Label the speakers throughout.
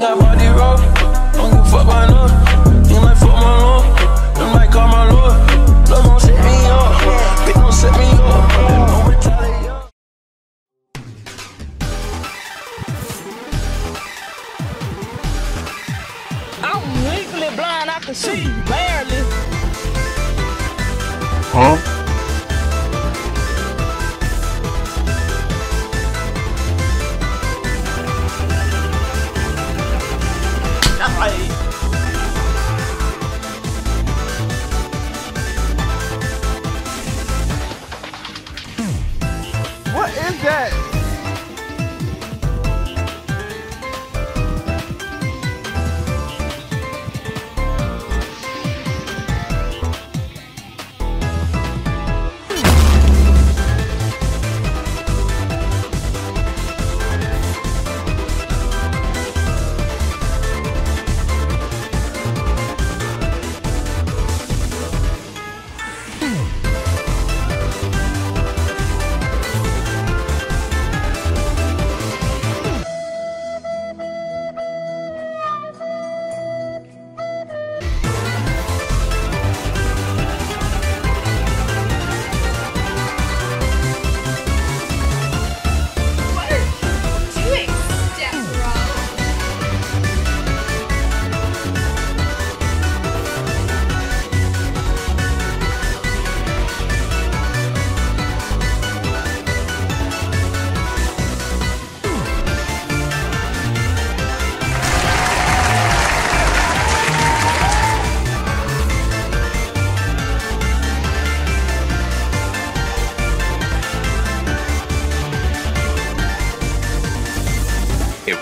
Speaker 1: Ain't got body roll. Don't give a fuck by no. Ain't like fuck my lord. Don't like call my lord. Love don't set me up. Bitch don't set me up. Don't retaliate.
Speaker 2: I'm legally blind, I can see barely.
Speaker 3: Huh?
Speaker 4: Is that?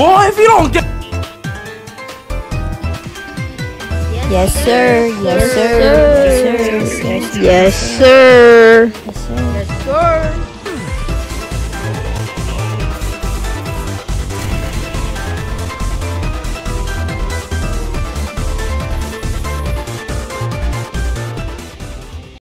Speaker 4: Boy, if you don't get
Speaker 5: Yes, sir. Yes, sir. Yes, sir. Yes, sir. Yes, sir.